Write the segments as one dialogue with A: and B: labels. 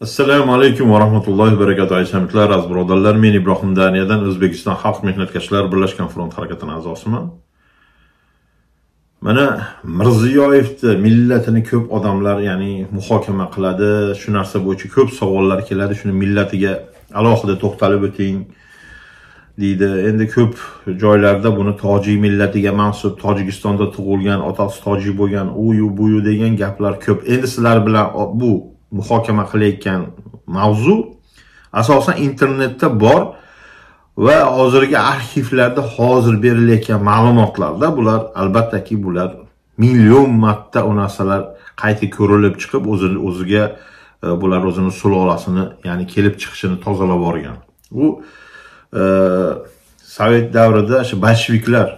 A: assalomu alaykum va rahmatullohi va barakatuh aziz aziz birodarlar. Men ibrohim daniyadan o'zbekiston xalq mehnatkashlar birlashgan front harakatini a'zosiman. Mana mirziyoyevni millatini ko'p odamlar ya'ni muhokama qiladi shu narsa bo'yicha ko'p savollar keladi shuni millatiga alohida to'xtalib o'ting deydi. Endi ko'p joylarda buni tojik millatiga mansub tojikistonda tug'ilgan otasi tojik bo'lgan uyu buyu degan gaplar ko'p. Endi sizlar bilan bu muhokama qilayotgan mavzu asosan internetda bor va hozirgi arxivlarda hozir berilayotgan ma'lumotlarda bular albattaki bular million marta u narsalar qayta ko'rilib chiqib o'zini o'ziga e, bular o'zini sulolasini ya'ni kelib chiqishini tozalab borgan u e, sovet davrida shu bolsheviklar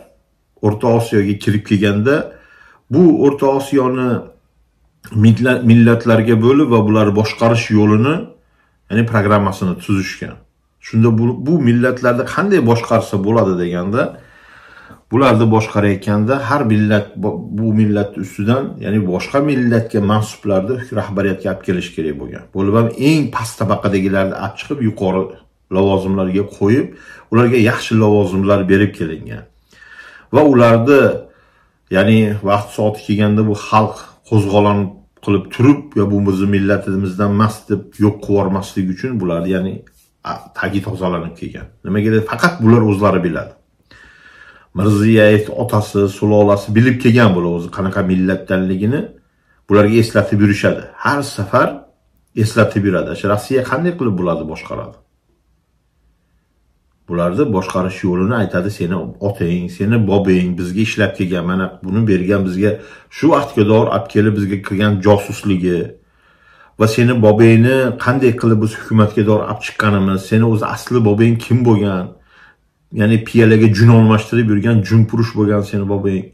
A: o'rta osiyoga kirib kelganda bu o'rta osiyoni millatlarga bo'lib va bularni boshqarish yo'lini ya'ni programmasini tuzishgan. Shunda bu, bu millatlarni qanday boshqarsa bo'ladi deganda bularni boshqarayotganda har millat bu millat ustidan ya'ni boshqa millatga mansublarni rahbariyatga olib kelish kerak bo'lgan. Bo'lib ham eng past tabaqadagilarni olib chiqib yuqori lavozimlarga qo'yib ularga yaxshi lavozimlar berib kelingan. Va ularni ya'ni vaqt soati kelganda bu xalq qo'zg'olon qilib turib yo bu bizni millatimizdan emas deb yo'q qilib yubormaslik uchun bular ya'ni tagi tozalanib kelgan. Nimaga deb faqat bular o'zlari biladi. Mirziyoyev otasi sulolasi bilib kelgan bular o'zi qanaqa millatdanligini bularga eslatib yurishadi. Har safar eslatib yuradi. Rossiya qanday qilib bularni boshqaradi? Bularni boshqarish yo'lini aytadi seni otang seni bobong bizga ishlab kelgan mana buni bergan bizga shu vaqtga doir olib kelib bizga qilgan josusligi va seni bobangni qanday qilib biz hukumatga doir olib chiqqanimiz seni o'zi asli bobong kim bo'lgan? Ya'ni piyalaga jun almashtirib yurgan junpurush bo'lgan seni bobong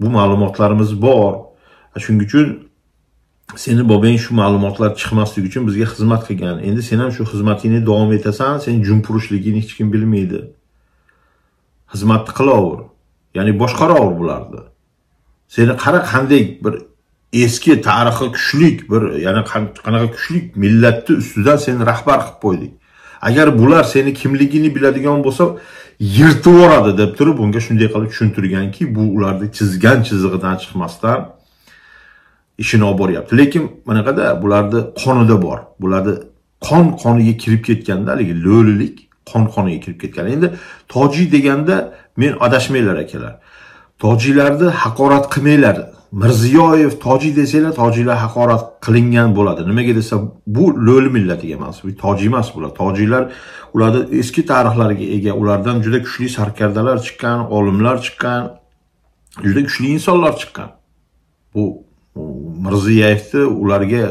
A: bu ma'lumotlarimiz bor. Shuning uchun seni bobang shu ma'lumotlar chiqmasligi uchun bizga xizmat qilgan. Endi sen ham shu xizmatingni davom etasan sen jumpurushligingni hech kim bilmaydi. Xizmatni qilaver. Ya'ni boshqaraver bularni. Seni qara qanday bir eski tarixi kuchlik bir ya'ni qanaqa kuchlik millatni ustidan seni rahbar qilib qo'ydik. Agar bular seni kimligingni biladigan bo'lsa yirtib yuboradi deb turib bunga shunday qilib tushuntirganki bu ularni chizgan chizig'idan chiqmasdan ishini olib boryapti lekin bunaqada bularni qonida bor. Bularni qon qoniga kirib ketganda haligi lo'lilik qon qoniga kirib ketgan endi tojiy deganda men adashmanglar akalar. Tojiylarni haqorat qilmanglar. Mirziyoyev tojiy desanglar tojiylar haqorat qilingan bo'ladi. Nimaga desa bu lo'li millatiga emas tojiy emas bular. Tojiylar ularni eski tarixlariga ega ulardan juda kuchli sarkardalar chiqqan olimlar chiqqan juda kuchli insonlar chiqqan. Bu mirziyoyevni ularga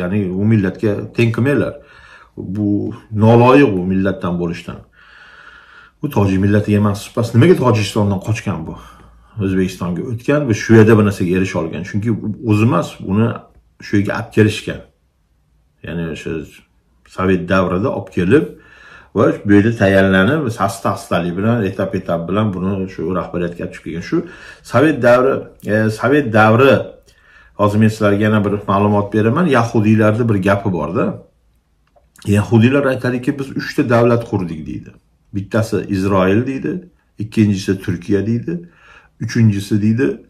A: ya'ni u millatga teng qilmanglar. Bu noloyiq u millatdan bo'lishdan. Bu tojik millatiga emas emas nimaga tojikistondan qochgan bu? O'zbekistonga o'tgan va shu yerda bir narsaga erisha olgan. Chunki o'zi emas buni shu yerga olib kelishgan. Ya'ni o'sha sovet davrida olib kelib va bu yerda tayyorlanib asta astalik bilan etap etap bilan buni shu rahbariyatga olib chiqib kelgan. Shu sovet davri e, sovet davri hozir men sizlarga yana bir ma'lumot beraman. Yahudiylarni bir gapi borda. Yahudiylar aytadiki biz uchta davlat qurdik deydi. Bittasi isroil deydi ikkinchisi turkiya deydi uchinchisi deydi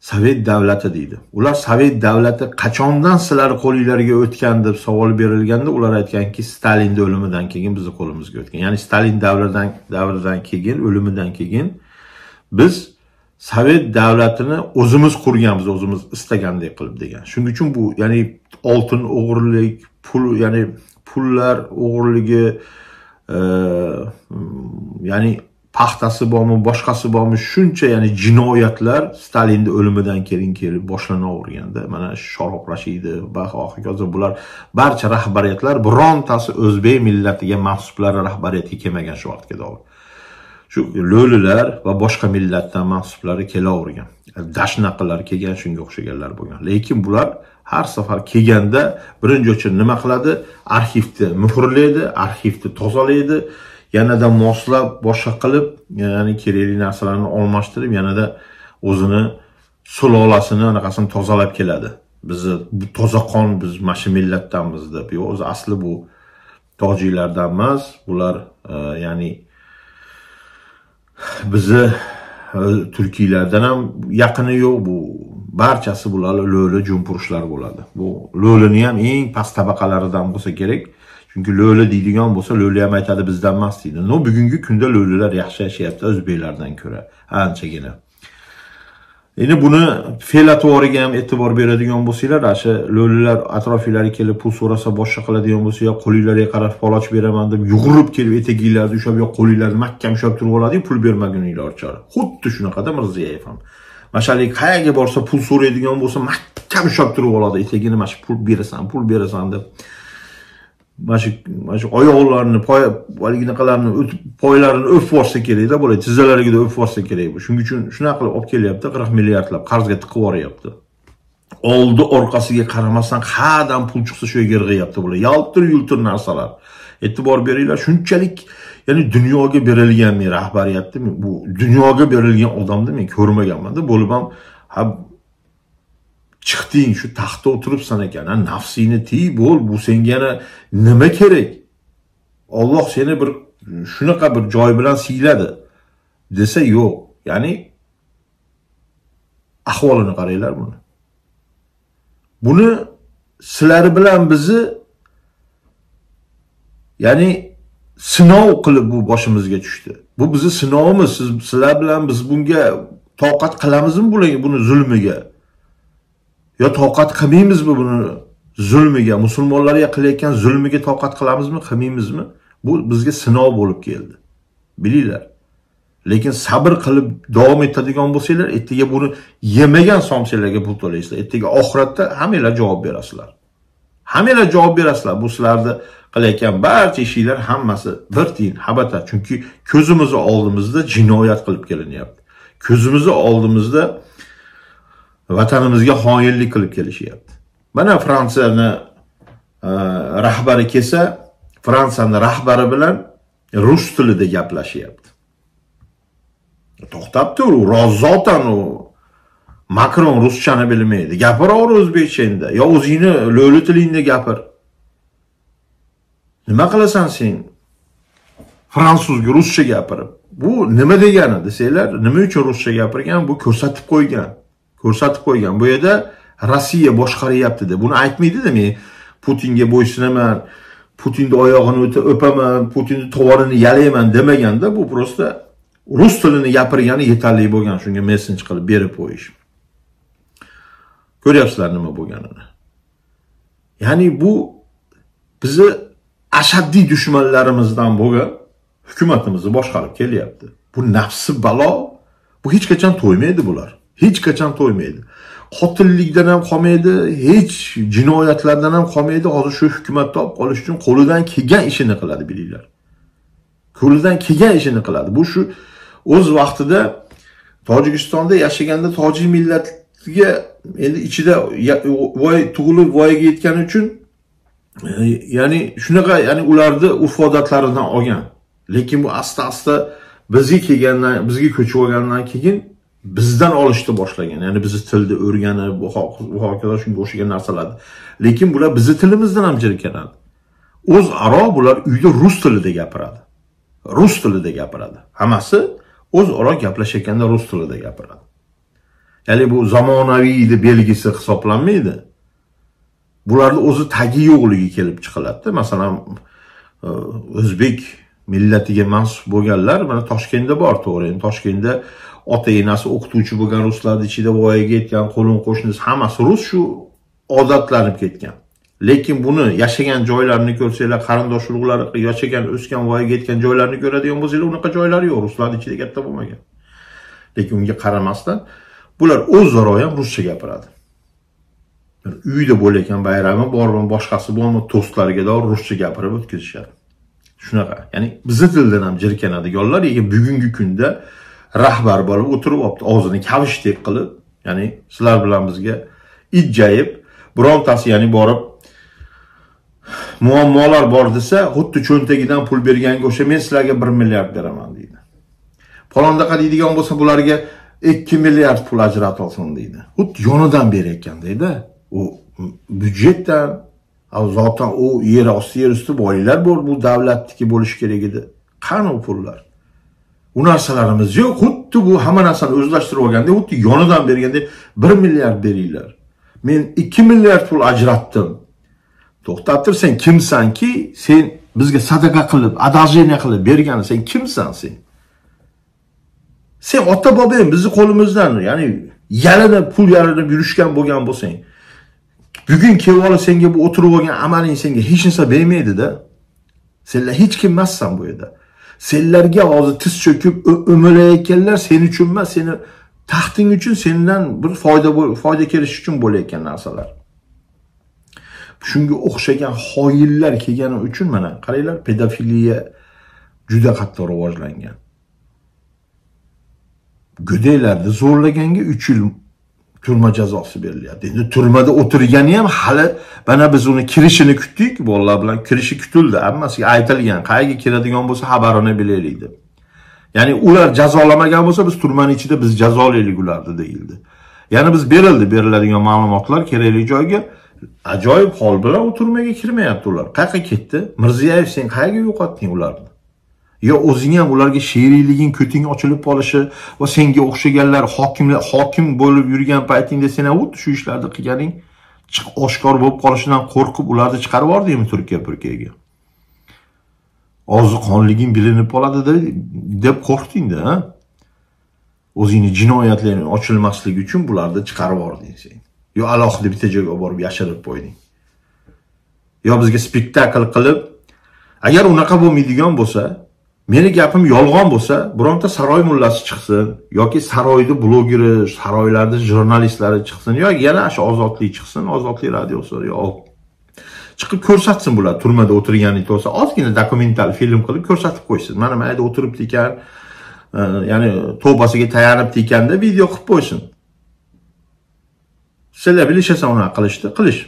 A: sovet davlati deydi. Ular sovet davlati qachondan sizlarni qo'linglarga o'tgan deb savol berilganda ular aytganki stalinni o'limidan keyin bizni qo'limizga o'tgan. Ya'ni stalin davridan davridan keyin o'limidan keyin biz sovet davlatini o'zimiz qurganmiz o'zimiz istagandek qilib degan. Shuning uchun bu ya'ni oltin o'g'irlik pul ya'ni pullar o'g'irligi e, ya'ni paxtasi bormi boshqasi bormi shuncha ya'ni jinoyatlar stalinni o'limidan keyin kelib boshlanaverganda mana sharob rashidov va hokazo bular barcha rahbariyatlar birontasi o'zbek millatiga mansublari rahbariyatga kelmagan shu vaqtga doir shu lo'lilar va boshqa millatdan mansublari kelavergan. Dashnaqalar kelgan shunga o'xshaganlar bo'lgan. Lekin bular har safar kelganda birinchi uchun nima qiladi? Arxivni muhrlaydi arxivni tozalaydi. Yanada moslab boshqa qilib ya'ni kerakli narsalarni almashtirib yanada o'zini sulolasini anaqasini tozalab keladi. Bizni bu toza qon biz mana shu millatdanmiz deb. Yo'q o'zi asli bu tojiklardan emas bular e, ya'ni bizni e, turkiylardan ham yaqini yo'q. Bu barchasi bular lo'li jumpurushlar bo'ladi. Bu lo'lini ham eng past tabaqalaridan bo'lsa kerak. Chunki lo'li deydigan bo'lsa lo'li ham aytadi bizdan emas deydi. No bugungi kunda lo'lilar yaxshi yashayapti o'zbeklardan ko'ra anchagina. Endi buni fe'l atvoriga ham e'tibor beradigan bo'lsanglar ana shu lo'lilar atrofinglarga kelib pul so'rasa boshqa qiladigan bo'lsa yo qo'linglarga qarab fol ochib beraman deb yugurib kelib etaginglarni ushlab yo qo'linglarni mahkam ushlab turib oladiyu pul bermaguninglarcha xuddi shunaqada mirziyoyev ham. Mana shu qayerga borsa pul so'raydigan bo'lsa mahkam ushlab turib oladi etagini mana shu pul berasan pul berasan deb. Mana shu mana shu oyoqlarini haligi haliginaqalarni poylarini o'pib yuborsa kerakda bola tizzalariga o'pib yuborsa kerak bu. Shuning uchun shunaqa qilib olib kelyapti qirq milliardlab qarzga tiqib yuboryapti. Oldi orqasiga qaramasdan qayerdan pul chiqsa shu yerga irg'iyapti bular. Yaltir yultir narsalar. E'tibor beringlar shunchalik ya'ni dunyoga berilgan men rahbariyatni bu dunyoga berilgan odamni men ko'rmaganmanda. Bo'lib ham ha chiqding shu taxtda o'tiribsan ekan nafsingni tiy bo'l bu senga yana nima kerak? Olloh seni bir shunaqa bir joy bilan siyladi desa yo'q. Ya'ni ahvolini qaranglar buni. Buni sizlar bilan bizni ya'ni sinov qilib bu boshimizga tushdi. Bu bizni sinovimiz. Siz sizlar bilan biz bunga toqat qilamizmi bularga buni zulmiga? Yo toqat qilmaymizmi buni zulmiga? Musulmonlarga qilayotgan zulmiga toqat qilamizmi qilmaymizmi? Bu bizga sinov bo'lib keldi. Bilinglar. Lekin sabr qilib davom etadigan bo'lsanglar ertaga buni yemagan somsalarga pul to'laysizlar. Ertaga oxiratda hammanglar javob berasizlar. Hammanglar javob berasizlar. Bu sizlarni qilayotgan barcha ishinglar hammasi bir tiyin habata chunki ko'zimizni oldimizda jinoyat qilib kelinyapti. Ko'zimizni oldimizda vatanimizga xoinlik qilib kelishyapti. Mana fransiyani e, rahbari kelsa fransiyani rahbari bilan rus tilida gaplashyapti. To'xtabdi u zotan u. Makron ruschani bilmaydi. Gapiraver o'zbekcha endi. Yo o'zingni lo'li tilingda gapir. Nima qilasan sen? Fransuzga ruscha gapirib. Bu nima degani desanglar nima uchun ruscha gapirgan? Bu ko'rsatib qo'ygan. Ko'rsatib qo'ygan. Bu yerda rossiya boshqaryapti deb. Buni aytmaydida men putinga bo'ysunaman putinni oyog'ini o'paman putinni tovarini yalayman demaganda bu просто rus tilini gapirgani yetarli bo'lgan. Shunga messenj qilib berib qo'yish. Ko'ryapsizlar nima bo'lganini. Ya'ni bu bizni ashaddiy dushmanlarimizdan bo'lgan hukumatimizni boshqarib kelyapti. Bu nafsi balo bu hech qachon to'ymaydi bular. Hech qachon to'ymaydi. Qotillikdan ham qolmaydi hech jinoyatlardan ham qolmaydi. Hozir shu hukumatni olib qolish uchun qo'lidan kelgan ishini qiladi bilinglar. Qo'lidan kelgan ishini qiladi. Bu shu o'z vaqtida tojikistonda yashaganda tojik millatiga endi ichida voy tug'ilib voyaga yetgani uchun e, ya'ni shunaqa ya'ni ularni urf odatlaridan olgan. Lekin bu asta asta bizga kelgandan bizga ko'chib olgandan keyin bizdan olishni boshlagan. Ya'ni bizni tilni o'rganib bu hokazo shunga o'xshagan narsalarni. Lekin bular bizni tilimizdan ham jirkanadi o'zaro bular uyda rus tilida gapiradi. Rus tilida gapiradi. Hammasi o'zaro gaplashayotganda rus tilida gapiradi. Ya'ni bu zamonaviyni belgisi hisoblanmaydi. Bularni o'zi tagi yo'qligi kelib chiqiladida masalan e, o'zbek millatiga mansub bo'lganlar mana toshkentda bor to'g'ri. Endi toshkentda ota enasi o'qituvchi bo'lgan ruslarni ichida voyaga yetgan qo'lin qo'shnisi hammasi rus shu odatlanib ketgan. Lekin buni yashagan joylarini ko'rsanglar qarindosh urug'lari yashagan o'sgan voyaga yetgan joylarini ko'radigan bo'lsanglar unaqa joylari yo'q ruslarni ichida katta bo'lmagan. Lekin unga qaramasdan bular o'zaro ham ruscha gapiradi. Uyda bo'layotgan bayrami bormi boshqasi bormi do'stlariga doir ruscha gapirib o'tkazishadi. Shunaqa ya'ni bizni tildan ham jirkanadiganlar lekin bugungi kunda rahbar bo'lib o'tirib olibdi. Og'zini kavishdek qilib ya'ni sizlar bilan bizga ijjayib birontasi ya'ni borib muammolar bor desa xuddi cho'ntagidan pul berganga o'xshab men sizlarga bir milliard beraman deydi. Palondaqa deydigan bo'lsa bularga ikki milliard pul ajratilsin deydi. Xuddi yonidan berayotgandayda u byudjetdan zotan u yer osti yer usti boyliklar bor bu davlatniki bo'lishi kerak edi. Qani u pullar? U narsalarimiz yo'q. Xuddi bu hamma narsani o'zlashtirib olganda xuddi yonidan berganda bir milliard beringlar. Men ikki milliard pul ajratdim. To'xtab tur sen kimsanki sen bizga sadaqa qilib одолжение qilib bergani sen kimsan sen? Sen ota bobong bizni qo'limizdan ya'ni yalinib pul yalinib yurishgan bo'lgan bo'lsang bugun kelib olib senga bu o'tirib olgan amaling senga hech narsa bermaydida. Senlar hech kim emassan bu yerda. Sellarga hozir tiz cho'kib o'malayotganlar sen uchun emas seni taxting uchun sendan bir foyda foyda kelish uchun bo'layotgan narsalar. Shunga o'xshagan xoinlar kelgani uchun mana qaranglar pedofiliya juda qattiq rivojlangan. Go'daklarni zo'rlaganga 3 yil turma jazosi berilyapti endi turmada o'tirgani ham hali mana biz uni kirishini kutdik. Bolalar bilan kirishi kutildi. Hammasiga aytilgan qayerga kiradigan bo'lsa xabarini bilaylik deb. Ya'ni ular jazolamagan bo'lsa biz turmani ichida biz jazolaylik ularni deyildi. Ya'ni biz berildi beriladigan ma'lumotlar kerakli joyga. Ajoyib hol bilan u turmaga kirmayapti ular. Qayerga ketdi? Mirziyoyev sen qayerga yo'qotding ularni? Yo o'zing ham ularga sherikliging ko'ting ochilib qolishi va senga o'xshaganlar hokimlar hokim bo'lib yurgan paytingda sen ham xuddi shu ishlarni qilganing oshkor bo'lib qolishidan qo'rqib ularni chiqarib yubordingmi turkiya purkaga qonliging bilinib qoladi deb qo'rqdingda o'zingni jinoyatlaring ochilmasligi uchun bularni chiqarib yubording sen. Yo alohida bitta joyga olib borib yashirib qo'yding. Yo bizga spektakl qilib agar unaqa bo'lmaydigan bo'lsa meni gapim yolg'on bo'lsa bironta saroy mullasi chiqsin yoki saroyni blogeri saroylarni jurnalistlari chiqsin yoki yana shu ozodlik chiqsin ozodlik radiosi yo chiqib ko'rsatsin bular turmada o'tirganlik bo'lsa ozgina dokumental film qilib ko'rsatib qo'ysin. Mana mana yerda o'tiribdi ekan e, ya'ni to'basiga tayanibdi ekanda video qilib qo'ysin. Sizlar bilishasan unaqa qilishni qilish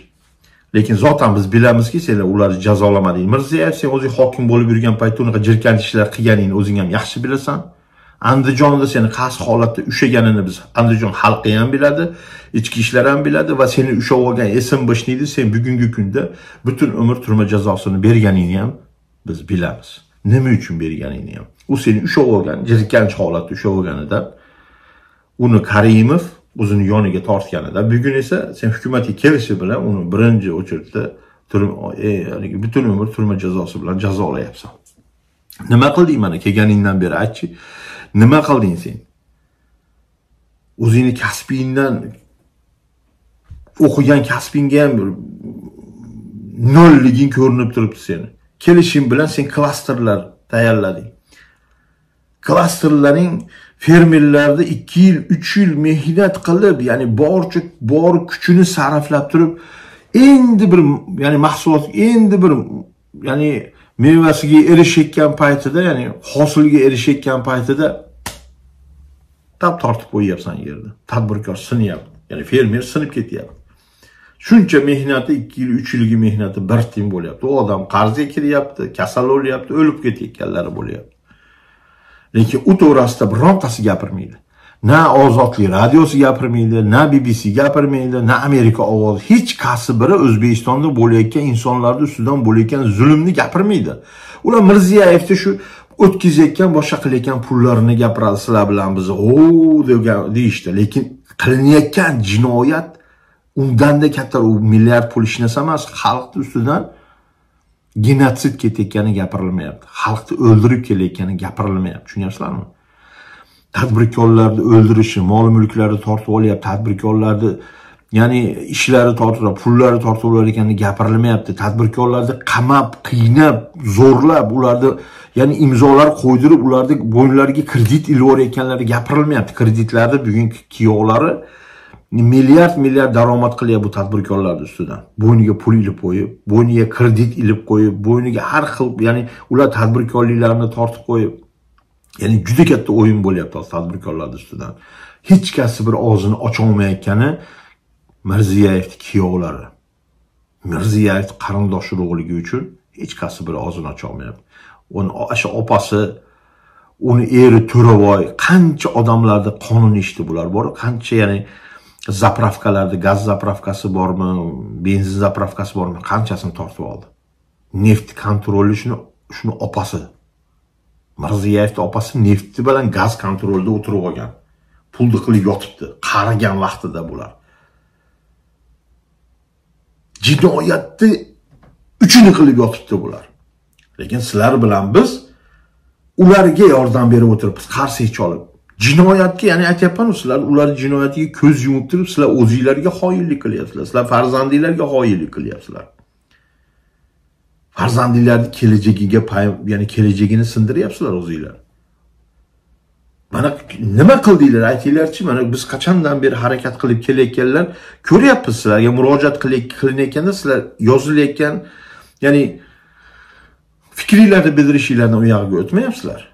A: lekin zotan biz bilamizki senlar ularni jazolamading. Mirziyoyev sen o'zing hokim bo'lib yurgan paytda unaqa jirkanch ishlar qilganingni o'zing ham yaxshi bilasan. Andijonda seni qaysi holatda ushlaganini biz andijon xalqi ham biladi ichki ishlar ham biladi va seni ushlab olgan esim sen bugungi kunda butun umr turma jazosini berganingni ham biz bilamiz. Nima uchun berganingni ham? U seni ushlab olgan jirkanch holatda ushlab olganidan uni karimov o'zini yoniga tortganida bugun esa sen hukumatga kelishi bilan uni birinchi o'chirtda e, haligi butun umr turma jazosi bilan jazolayapsan. Nima qilding mana kelganingdan beri aytchi nima qilding sen? O'zingni kasbingdan o'qigan kasbingga ham nolliging ko'rinib turibdi seni. Kelishing bilan sen klasterlar tayyorlading. Klasterlaring fermerlarda 2 yil 3 yil mehnat qilib ya'ni boricha bor kuchini sarflab turib endi bir ya'ni mahsulot endi bir ya'ni mevasiga erishayotgan paytida ya'ni hosilga erishayotgan paytida tap tortib qo'yyapsan yerda. Tadbirkor sinyapti ya'ni fermer sinib ketyapti. Shuncha mehnati 2 yil 3 yilgi mehnati bir tiyin bo'lyapti. U odam qarzga kiryapti kasal bo'lyapti o'lib ketayotganlari bo'lyapti. Lekin u to'g'risida birontasi gapirmaydi. Na ozodlik radiosi gapirmaydi na bbc gapirmaydi na amerika ovozi. Hech qaysi biri o'zbekistonda bo'layotgan insonlarni ustidan bo'layotgan zulmni gapirmaydi. Ular mirziyoyevni shu o'tkazayotgan boshqa qilayotgan pullarini gapiradi. Sizlar bilan biz o deyishdi. Lekin qilinayotgan jinoyat undanda katta u milliard pul hech narsa emas xalqni ustidan genotsid ketayotgani gapirilmayapti. Xalqni o'ldirib kelayotgani gapirilmayapti. Tushunyapsizlarmi? Tadbirkorlarni o'ldirishi mol mulklarni tortib olyapti tadbirkorlarni ya'ni ishlari tortilib pullari tortib olayotgani gapirilmayapti. Tadbirkorlarni qamab qiynab zo'rlab ularni ya'ni imzolar qo'ydirib ularni bo'ynlariga kredit ilib yuborayotganlari gapirilmayapti. Kreditlarni bugungi kuyovlari milliard milliard daromad qilyapti bu tadbirkorlar ustidan. Bo'yniga pul ilib qo'yib bo'yniga kredit ilib qo'yib bo'yniga har xil ya'ni ular tadbirkorliklarini tortib qo'yib ya'ni juda katta o'yin bo'lyapti hozir tadbirkorlar ustidan. Hech qaysi bir og'zini ocholmayotgani mirziyoyevni kuyovlari. Mirziyoyev qarindosh urug'ligi uchun hech qaysi bir og'zini ocholmayapti. Uni o'sha opasi uni eri to'ravoy qancha odamlarni qonuniy ishdi bular bor qancha ya'ni zapravkalarda gaz zapravkasi bormi benzin zapravkasi bormi qanchasini tortib oldi? Neft kontroli shuni shuni opasi. Mirziyoyevni opasi nefti bilan gaz kontrolida o'tirib olgan. Pulni qilib yotibdi qarigan vaqtida bular. Jinoyatni uchini qilib yotibdi bular. Lekin sizlar bilan biz ularga yordam berib o'tiribmiz qarsak cholib jinoyatga ya'ni aytyapmanu sizlar ular jinoyatiga ko'z yumib turib sizlar o'zinglarga xoinlik qilyapsizlar sizlar farzandinglarga xoinlik qilyapsizlar. Farzandinglarni kelajagiga ya'ni kelajagini sindiryapsizlar o'zinglar. Mana nima qildinglar? Aytinglarchi mana biz qachondan beri harakat qilib kelayotganlar ko'ryapmiz sizlarga murojaat qilinayotganda sizlar yozilayotgan ya'ni fikringlarni bildirishinglardan u yog'iga o'tmayapsizlar.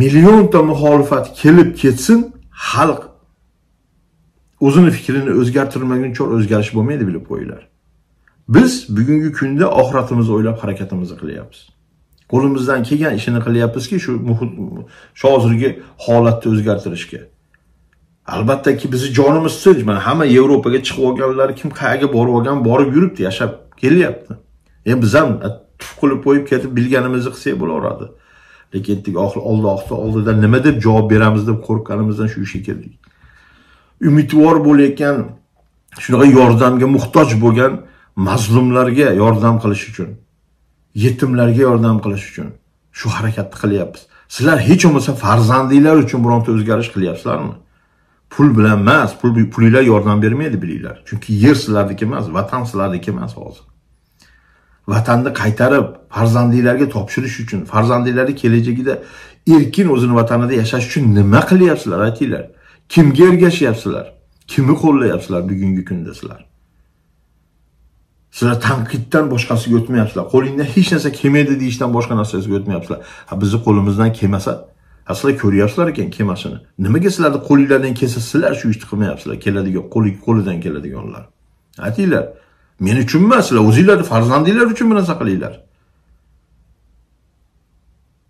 A: Millionta muxolifat kelib ketsin xalq o'zini fikrini o'zgartirmaguncha o'zgarish bo'lmaydi bilib qo'yinglar. Biz bugungi kunda oxiratimizni o'ylab harakatimizni qilyapmiz. Qo'limizdan kelgan ishini qilyapmizki shu muhit shu hozirgi holatni o'zgartirishga. Albattaki bizni jonimiz tinch. Mana hamma yevropaga chiqib olganlar kim qayerga borib olgan borib yuribdi yashab kelyapti. Endi biz ham tuf qilib qo'yib ketib bilganimizni qilsak bo'laveradi. Lekin oldi oldida nima deb javob beramiz deb qo'rqqanimizdan shu ishga keldik. Umidvor bo'layotgan shunaqa yordamga muhtoj bo'lgan mazlumlarga yordam qilish uchun yetimlarga yordam qilish uchun shu harakatni qilyapmiz. Sizlar hech bo'lmasa farzandinglar uchun bironta o'zgarish qilyapsizlarmi? Pul bilan emas pul pulinglar yordam bermaydi bilinglar. Chunki yer sizlarniki emas vatan sizlarniki emas hozir. Vatanni qaytarib farzandinglarga topshirish uchun farzandinglarni kelajagida erkin o'zini vatanida yashash uchun nima qilyapsizlar aytinglar? Kimga ergashyapsizlar? Kimni qo'llayapsizlar bugungi kunda sizlar? Sizlar tanqiddan boshqasiga o'tmayapsizlar. Qo'lingdan hech narsa kelmaydi deyishdan boshqa narsasiga o'tmayapsizlar. Ha bizni qo'limizdan kelmasa ha sizlar ko'ryapsizlar ekan kelmasini. Nimaga sizlarni qo'linglardan kelsa sizlar shu ishni qilmayapsizlar keladigan qo'lidan keladiganlar. Aytinglar men uchun emas sizlar o'zinglarni farzandinglar uchun bu narsa qilinglar.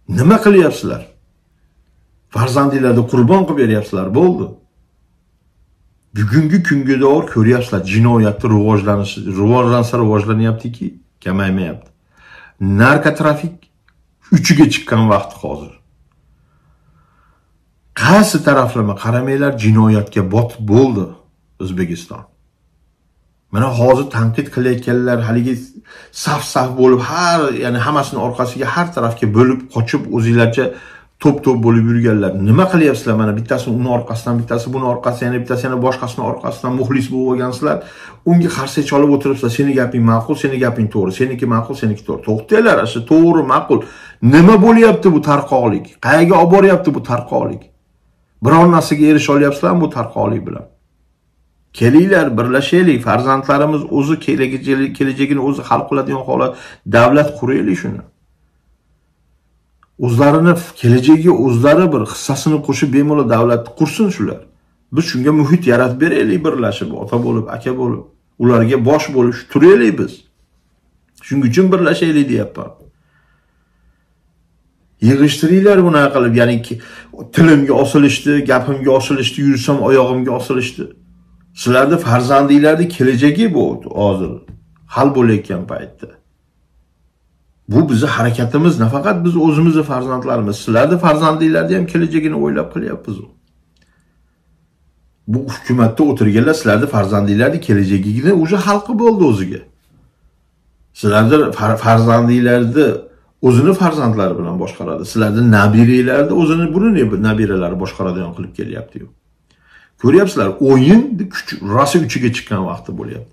A: Nima qilyapsizlar? Farzandinglarni qurbon qilib beryapsizlar bo'ldi. Bugungi kunga doir ko'ryapsizlar jinoyatni rivojlanishi rivojlansa rivojlanyaptiki kamaymayapti. Narkotrafik uchiga chiqqan vaqti hozir. Qaysi taraflama qaramanglar jinoyatga botib bo'ldi o'zbekiston? Mana hozir tanqid qilayotganlar haligi saf saf bo'lib har ya'ni hammasini orqasiga har tarafga bo'lib qochib o'zinglarcha to'p to'p bo'lib yurganlar. Nima qilyapsizlar? Mana bittasi uni orqasidan bittasi buni orqasidan yana bittasi yana boshqasini orqasidan muxlis bo'lib olgansizlar. Unga qarshi cholib o'tiribsizlar. Seni gaping ma'qul seni gaping to'g'ri seniki ma'qul seniki to'g'ri. To'xtanglar shu to'g'ri ma'qul. Nima bo'lyapti bu tarqoqlik? Qayerga olib boryapti bu tarqoqlik? Biror narsaga erisha olyapsizlarmi bu tarqoqlik bilan? Kelinglar birlashaylik. Farzandlarimiz o'zi kelajagini o'zi hal qiladigan holat davlat quraylik shuni. O'zlarini kelajagiga o'zlari bir hissasini qo'shib bemalol davlatni qursin shular. Biz shunga muhit yaratib beraylik birlashib ota bo'lib aka bo'lib. Ularga bosh bo'lib turaylik biz. Shuning uchun birlashaylik deyapman. Yig'ishtiringlar bunaqa qilib ya'ni tilimga osilishdi gapimga osilishdi yursam oyog'imga osilishdi. Sizlarni farzandinglarni kelajagi bu hozir. Hal bo'layotgan paytda. Bu bizni harakatimiz nafaqat biz o'zimizni farzandlarimiz. Sizlarni farzandinglarni ham kelajagini o'ylab qilyapmiz bu hukumatda o'tirganlar sizlarni farzandinglarni kelajagini уже xalqi bo'ldi o'ziga. Sizlarni farzandinglarni o'zini farzandlari bilan boshqaradi. Sizlarni nabiranglarni o'zini buni nabiralari boshqaradigan qilib kelyapti-yu. Ko'ryapsizlar o'yin kuch rosa uchiga chiqqan vaqti bo'lyapti.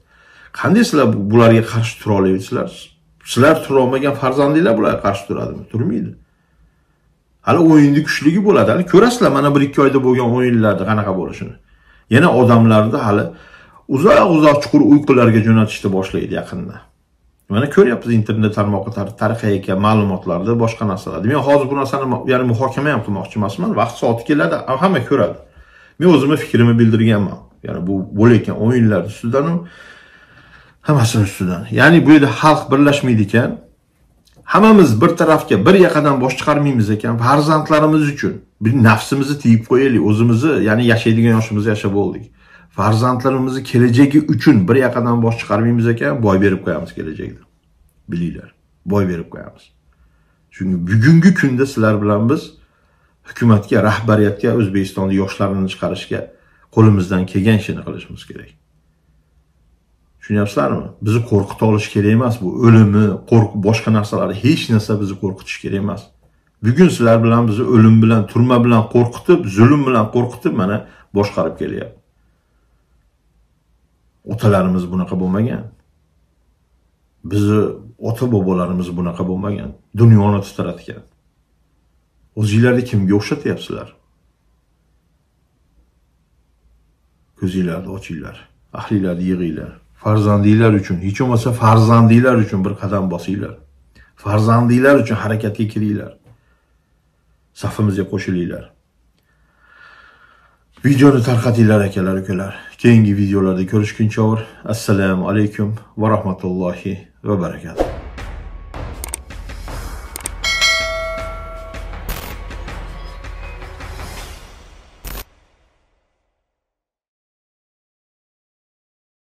A: Qanday sizlar bularga qarshi tura olasizlar sizlar turolmagan farzandinglar bularga qarshi turadimi? Turmaydi. Hali o'yinni kuchligi bo'ladi. Hali ko'rasizlar mana bir ikki oyda bo'lgan o'yinlarni qanaqa bo'lishini. Yana odamlarni hali uzoq uzoq chuqur uyqularga jo'natishni boshlaydi yaqinda. Mana ko'ryapmiz internet tarmoqda tarqayotgan ma'lumotlarni boshqa narsalarni men hozir bu narsani ya'ni muhokama ham qilmoqchi emasman. Vaqt soati keladi hamma ko'radi. Men o'zimni fikrimni bildirganman. Ya'ni bu bo'layotgan o'yinlar ustidan hammasini ustidan. Ya'ni bu yerda xalq birlashmaydi ekan. Hammamiz bir tarafga bir yoqadan bosh chiqarmaymiz ekan. Farzandlarimiz uchun bir nafsimizni tiyib qo'yaylik o'zimizni ya'ni yashaydigan yoshimizda yashab bo'ldik farzandlarimizni kelajagi uchun bir yoqadan bosh chiqarmaymiz ekan boy berib qo'yamiz kelajakda. Bilinglar boy berib qo'yamiz. Chunki bugungi kunda sizlar bilan biz hukumatga rahbariyatga o'zbekistonni yoshlarni chiqarishga qo'limizdan kelgan ishini qilishimiz kerak. Tushunyapsizlarmi? Bizni qo'rqita olish kerak emas bu o'limi qo'rq boshqa narsalar hech narsa bizni qo'rqitishi kerak emas. Bugun sizlar bilan bizni o'lim bilan turma bilan qo'rqitib zulm bilan qo'rqitib mana boshqarib kelyapti. Otalarimiz bunaqa bo'lmagan. Bizni ota bobolarimiz bunaqa bo'lmagan. Dunyoni titratgan. O'zinglarni kimga o'xshatyapsizlar ko'zinglarni ochinglar ahlinglarni yig'inglar. Farzandinglar uchun hech bo'lmasa farzandinglar uchun bir qadam bosinglar. Farzandinglar uchun harakatga kiringlar. Safimizga qo'shilinglar. Videoni tarqatinglar akalar ukalar. Keyingi videolarda ko'rishguncha assalomu alaykum va rahmatullohi va barakatuh